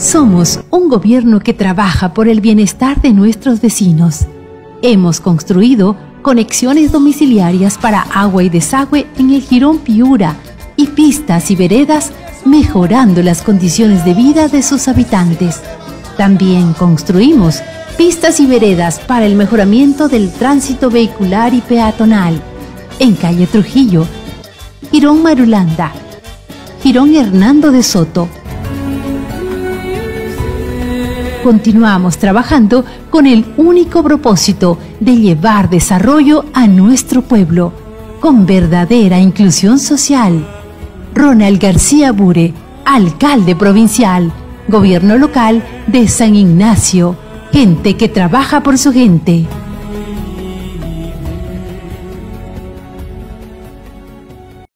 Somos un gobierno que trabaja por el bienestar de nuestros vecinos. Hemos construido conexiones domiciliarias para agua y desagüe en el Girón Piura y pistas y veredas mejorando las condiciones de vida de sus habitantes. También construimos pistas y veredas para el mejoramiento del tránsito vehicular y peatonal en calle Trujillo, Girón Marulanda, Girón Hernando de Soto. Continuamos trabajando con el único propósito de llevar desarrollo a nuestro pueblo, con verdadera inclusión social. Ronald García Bure, alcalde provincial, gobierno local de San Ignacio, gente que trabaja por su gente.